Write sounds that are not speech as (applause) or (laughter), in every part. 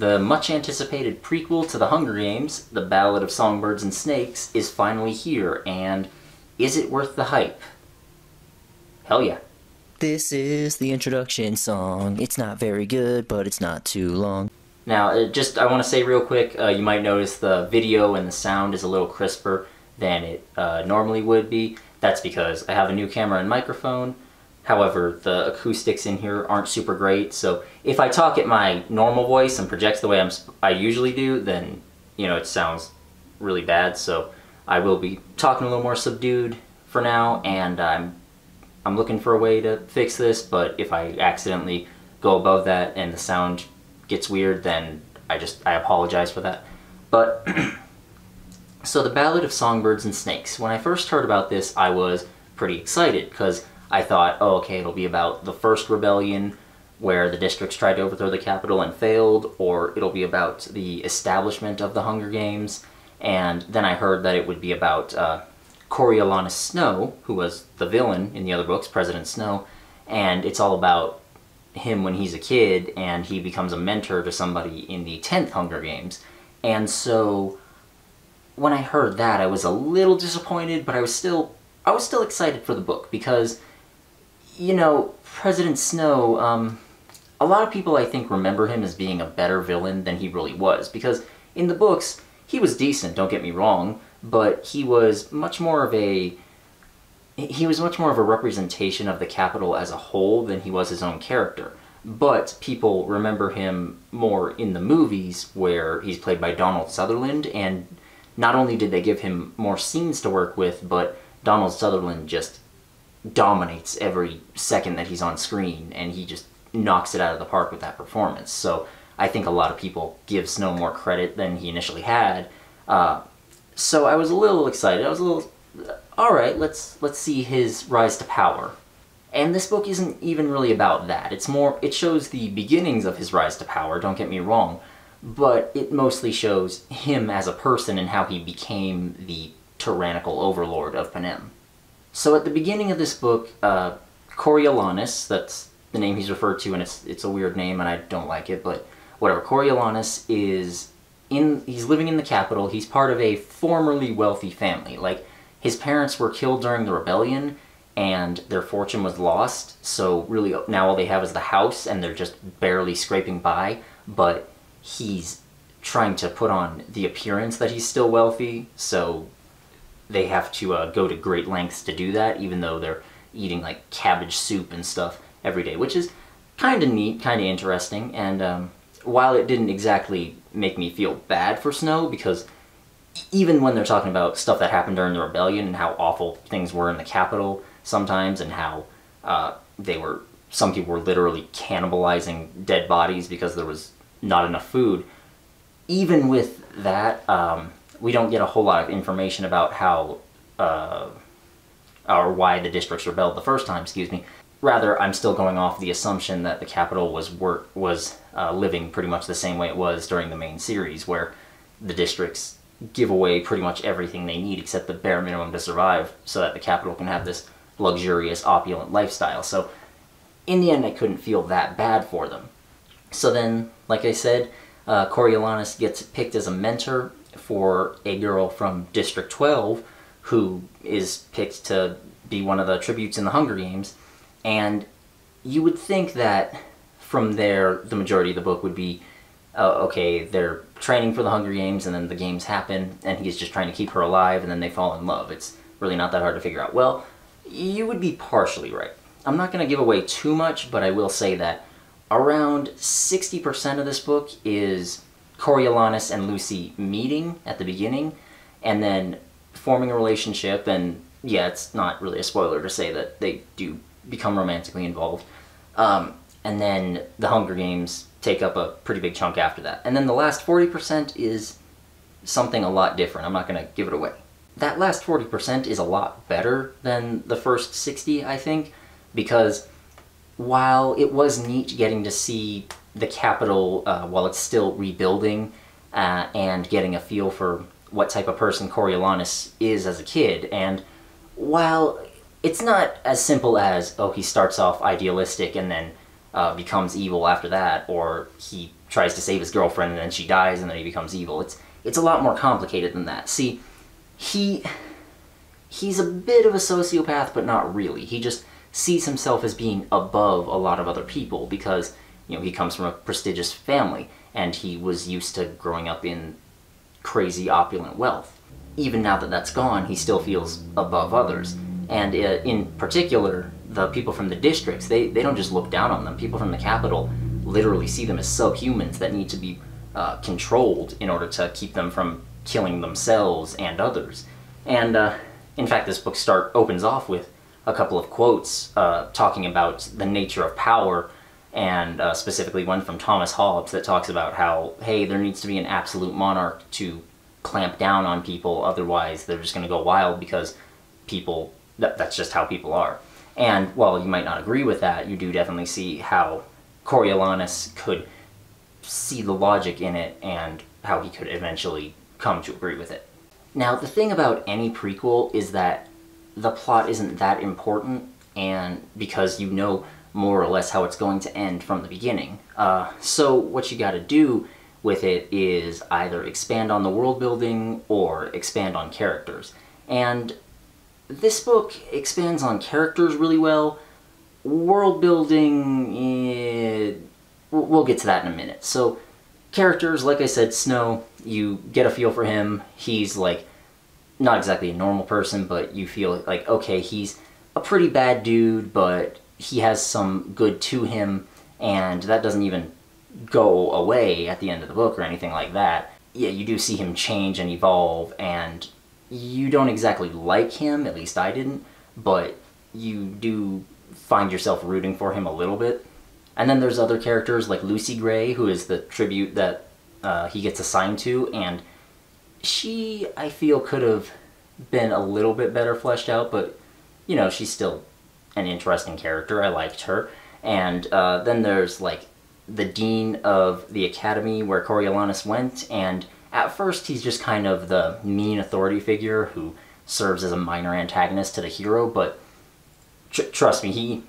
The much anticipated prequel to The Hunger Games, The Ballad of Songbirds and Snakes, is finally here, and is it worth the hype? Hell yeah. This is the introduction song. It's not very good, but it's not too long. Now, uh, just I want to say real quick, uh, you might notice the video and the sound is a little crisper than it uh, normally would be. That's because I have a new camera and microphone. However, the acoustics in here aren't super great, so if I talk at my normal voice and project the way I'm, I usually do, then, you know, it sounds really bad, so I will be talking a little more subdued for now, and I'm, I'm looking for a way to fix this, but if I accidentally go above that and the sound gets weird, then I just, I apologize for that. But, (clears throat) so the Ballad of Songbirds and Snakes. When I first heard about this, I was pretty excited, because I thought, oh, okay, it'll be about the first rebellion where the districts tried to overthrow the Capitol and failed, or it'll be about the establishment of the Hunger Games. And then I heard that it would be about uh, Coriolanus Snow, who was the villain in the other books, President Snow, and it's all about him when he's a kid and he becomes a mentor to somebody in the 10th Hunger Games. And so when I heard that, I was a little disappointed, but I was still I was still excited for the book because you know, President Snow, um, a lot of people I think remember him as being a better villain than he really was, because in the books, he was decent, don't get me wrong, but he was much more of a he was much more of a representation of the Capitol as a whole than he was his own character. But people remember him more in the movies where he's played by Donald Sutherland and not only did they give him more scenes to work with, but Donald Sutherland just dominates every second that he's on screen, and he just knocks it out of the park with that performance. So I think a lot of people give Snow more credit than he initially had. Uh, so I was a little excited. I was a little, all right, let's let's see his rise to power. And this book isn't even really about that. It's more, it shows the beginnings of his rise to power. Don't get me wrong, but it mostly shows him as a person and how he became the tyrannical overlord of Panem. So at the beginning of this book, uh, Coriolanus, that's the name he's referred to, and it's it's a weird name, and I don't like it, but whatever. Coriolanus is in. He's living in the Capitol. He's part of a formerly wealthy family. Like his parents were killed during the rebellion, and their fortune was lost. So really, now all they have is the house, and they're just barely scraping by. But he's trying to put on the appearance that he's still wealthy, so they have to uh, go to great lengths to do that, even though they're eating like cabbage soup and stuff every day, which is kind of neat, kind of interesting. And um, while it didn't exactly make me feel bad for Snow, because even when they're talking about stuff that happened during the rebellion and how awful things were in the Capitol sometimes, and how uh, they were, some people were literally cannibalizing dead bodies because there was not enough food. Even with that, um, we don't get a whole lot of information about how uh, or why the districts rebelled the first time. Excuse me. Rather, I'm still going off the assumption that the Capitol was was uh, living pretty much the same way it was during the main series, where the districts give away pretty much everything they need except the bare minimum to survive, so that the Capitol can have this luxurious, opulent lifestyle. So, in the end, I couldn't feel that bad for them. So then, like I said, uh, Coriolanus gets picked as a mentor for a girl from District 12 who is picked to be one of the tributes in the Hunger Games. And you would think that from there, the majority of the book would be uh, okay, they're training for the Hunger Games, and then the games happen, and he's just trying to keep her alive, and then they fall in love. It's really not that hard to figure out. Well, you would be partially right. I'm not going to give away too much, but I will say that around 60% of this book is Coriolanus and Lucy meeting at the beginning, and then forming a relationship, and yeah, it's not really a spoiler to say that they do become romantically involved. Um, and then the Hunger Games take up a pretty big chunk after that. And then the last 40% is something a lot different. I'm not going to give it away. That last 40% is a lot better than the first 60, I think, because while it was neat getting to see the Capitol uh, while it's still rebuilding uh, and getting a feel for what type of person Coriolanus is as a kid. And while it's not as simple as, oh, he starts off idealistic and then uh, becomes evil after that, or he tries to save his girlfriend and then she dies and then he becomes evil. It's it's a lot more complicated than that. See, he he's a bit of a sociopath, but not really. He just sees himself as being above a lot of other people because you know he comes from a prestigious family and he was used to growing up in crazy opulent wealth. Even now that that's gone, he still feels above others. And uh, in particular, the people from the districts, they, they don't just look down on them. People from the Capitol literally see them as subhumans that need to be uh, controlled in order to keep them from killing themselves and others. And uh, in fact, this book start opens off with a couple of quotes uh, talking about the nature of power, and uh, specifically one from Thomas Hobbes that talks about how, hey, there needs to be an absolute monarch to clamp down on people, otherwise they're just going to go wild because people, that, that's just how people are. And while you might not agree with that, you do definitely see how Coriolanus could see the logic in it and how he could eventually come to agree with it. Now, the thing about any prequel is that the plot isn't that important, and because you know more or less how it's going to end from the beginning. Uh, so what you gotta do with it is either expand on the world building or expand on characters. And this book expands on characters really well. World building, eh, we'll get to that in a minute. So, characters, like I said, Snow, you get a feel for him. He's like not exactly a normal person, but you feel like, okay, he's a pretty bad dude, but he has some good to him, and that doesn't even go away at the end of the book or anything like that. Yeah, you do see him change and evolve, and you don't exactly like him, at least I didn't, but you do find yourself rooting for him a little bit. And then there's other characters like Lucy Gray, who is the tribute that uh, he gets assigned to, and she, I feel, could have been a little bit better fleshed out, but, you know, she's still an interesting character. I liked her. And uh, then there's, like, the dean of the academy where Coriolanus went, and at first he's just kind of the mean authority figure who serves as a minor antagonist to the hero, but tr trust me, he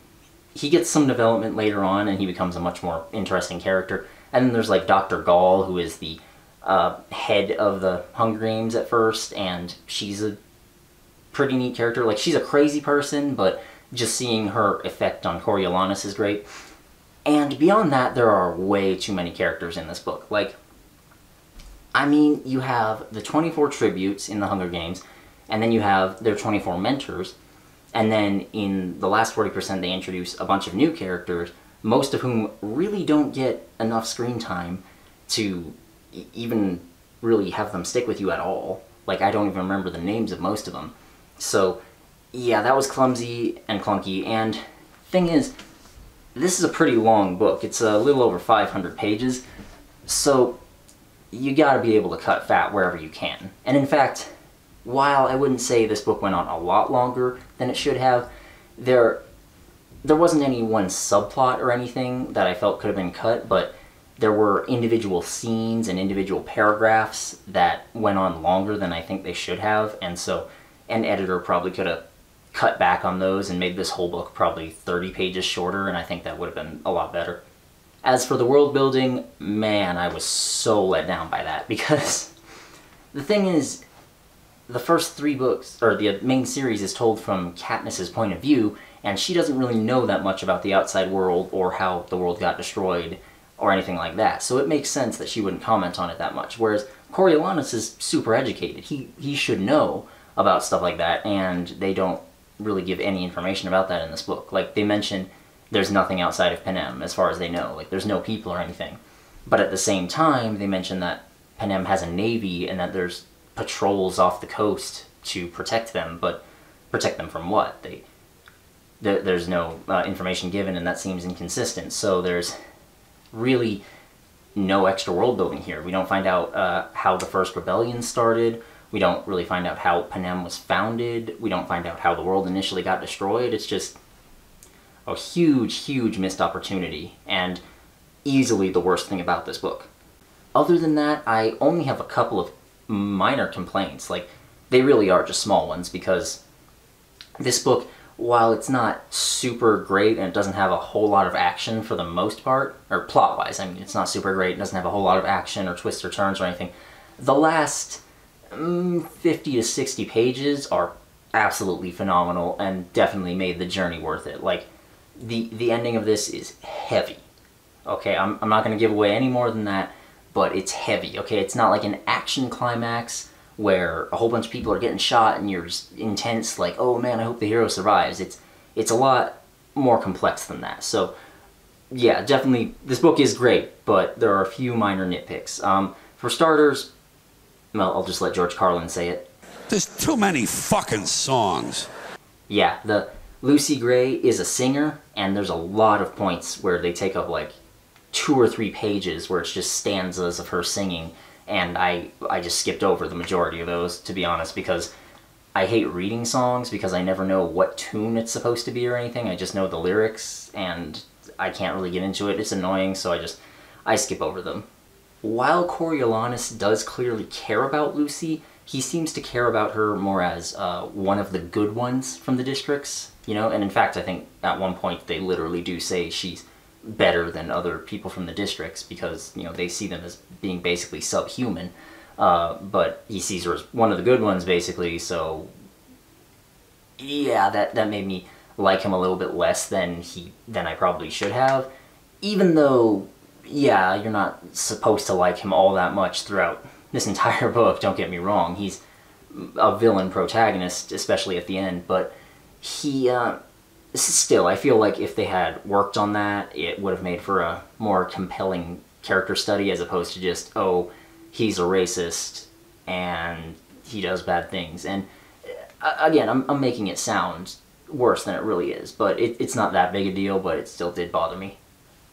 he gets some development later on and he becomes a much more interesting character. And then there's like Dr. Gaul, who is the uh, head of the Hunger Games at first, and she's a pretty neat character. Like, she's a crazy person, but just seeing her effect on Coriolanus is great. And beyond that, there are way too many characters in this book. Like, I mean, you have the 24 tributes in the Hunger Games, and then you have their 24 mentors, and then in the last 40% they introduce a bunch of new characters, most of whom really don't get enough screen time to even really have them stick with you at all. Like, I don't even remember the names of most of them. So, yeah, that was clumsy and clunky, and thing is, this is a pretty long book. It's a little over 500 pages, so you gotta be able to cut fat wherever you can. And in fact, while I wouldn't say this book went on a lot longer than it should have, there there wasn't any one subplot or anything that I felt could have been cut, but there were individual scenes and individual paragraphs that went on longer than I think they should have, and so an editor probably could have cut back on those and made this whole book probably 30 pages shorter, and I think that would have been a lot better. As for the world building, man, I was so let down by that (laughs) because the thing is, the first three books, or the main series, is told from Katniss's point of view, and she doesn't really know that much about the outside world or how the world got destroyed or anything like that. So it makes sense that she wouldn't comment on it that much. Whereas Coriolanus is super educated. He he should know about stuff like that, and they don't really give any information about that in this book. Like they mention there's nothing outside of Panem as far as they know. Like there's no people or anything. But at the same time, they mention that Panem has a navy and that there's patrols off the coast to protect them. But protect them from what? They there, there's no uh, information given, and that seems inconsistent. So there's really no extra world building here. We don't find out uh, how the first rebellion started. We don't really find out how Panem was founded. We don't find out how the world initially got destroyed. It's just a huge, huge missed opportunity, and easily the worst thing about this book. Other than that, I only have a couple of minor complaints. Like, they really are just small ones, because this book while it's not super great and it doesn't have a whole lot of action for the most part, or plot wise, I mean, it's not super great, it doesn't have a whole lot of action or twists or turns or anything. The last 50 to 60 pages are absolutely phenomenal and definitely made the journey worth it. Like, the, the ending of this is heavy. Okay, I'm, I'm not going to give away any more than that, but it's heavy. Okay, it's not like an action climax where a whole bunch of people are getting shot and you're intense, like, oh man, I hope the hero survives. It's it's a lot more complex than that. So, yeah, definitely, this book is great, but there are a few minor nitpicks. Um, for starters, well, I'll just let George Carlin say it. There's too many fucking songs. Yeah, the Lucy Gray is a singer, and there's a lot of points where they take up like two or three pages where it's just stanzas of her singing and I I just skipped over the majority of those to be honest because I hate reading songs because I never know what tune it's supposed to be or anything. I just know the lyrics and I can't really get into it. It's annoying, so I just I skip over them. While Coriolanus does clearly care about Lucy, he seems to care about her more as uh, one of the good ones from the districts, you know. And in fact, I think at one point they literally do say she's better than other people from the districts because you know they see them as being basically subhuman. Uh, but he sees her as one of the good ones basically. So yeah, that that made me like him a little bit less than he than I probably should have. Even though yeah, you're not supposed to like him all that much throughout this entire (laughs) book. Don't get me wrong. He's a villain protagonist, especially at the end, but he. Uh, still, I feel like if they had worked on that, it would have made for a more compelling character study as opposed to just, oh, he's a racist and he does bad things. And uh, again, I'm, I'm making it sound worse than it really is, but it, it's not that big a deal, but it still did bother me.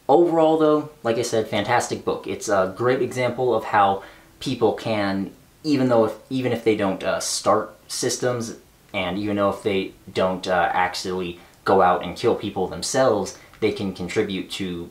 Overall, though, like I said, fantastic book. It's a great example of how people can, even though if, even if they don't uh, start systems, and even though if they don't uh, actually go out and kill people themselves, they can contribute to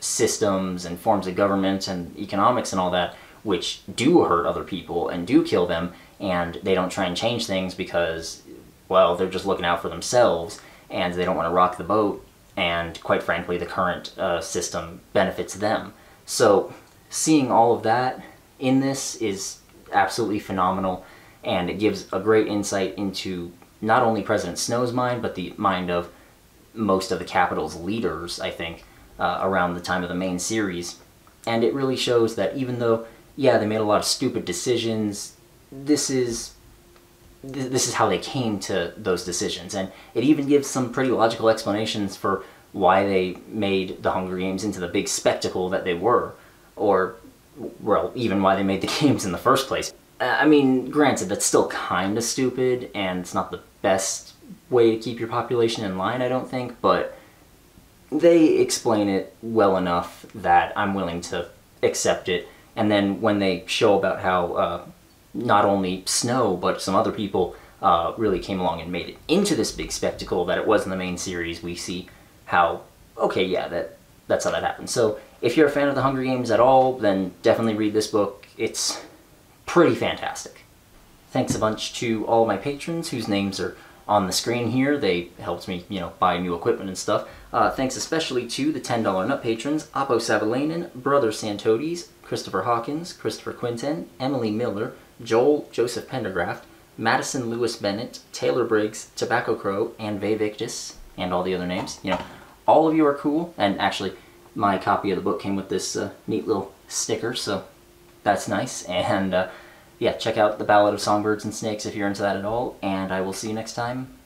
systems and forms of government and economics and all that which do hurt other people and do kill them and they don't try and change things because well they're just looking out for themselves and they don't want to rock the boat and quite frankly the current uh, system benefits them so seeing all of that in this is absolutely phenomenal and it gives a great insight into not only President Snow's mind, but the mind of most of the Capitol's leaders, I think, uh, around the time of the main series. And it really shows that even though, yeah, they made a lot of stupid decisions, this is th- this is how they came to those decisions. And it even gives some pretty logical explanations for why they made the Hunger Games into the big spectacle that they were, or well, even why they made the (laughs) games in the first place. I mean, granted, that's still kind of stupid, and it's not the best way to keep your population in line, I don't think, but they explain it well enough that I'm willing to accept it. And then when they show about how uh, not only Snow, but some other people uh, really came along and made it into this big spectacle that it was in the main series, we see how, okay, yeah, that that's how that happened. So if you're a fan of the Hunger Games at all, then definitely read this book. It's pretty fantastic. Thanks a bunch to all my patrons whose names are on the screen here. They helped me, you know, buy new equipment and stuff. Uh, thanks especially to the $10 nut patrons, Apo Savalainen, Brother Santodes, Christopher Hawkins, Christopher Quinton, Emily Miller, Joel Joseph Pendergraft, Madison Lewis Bennett, Taylor Briggs, Tobacco Crow, and Vay Victus, and all the other names. You know, all of you are cool, and actually, my copy of the book came with this uh, neat little sticker, so that's nice. (laughs) And uh, yeah, check out The Ballad of Songbirds and Snakes if you're into that at all, and I will see you next time.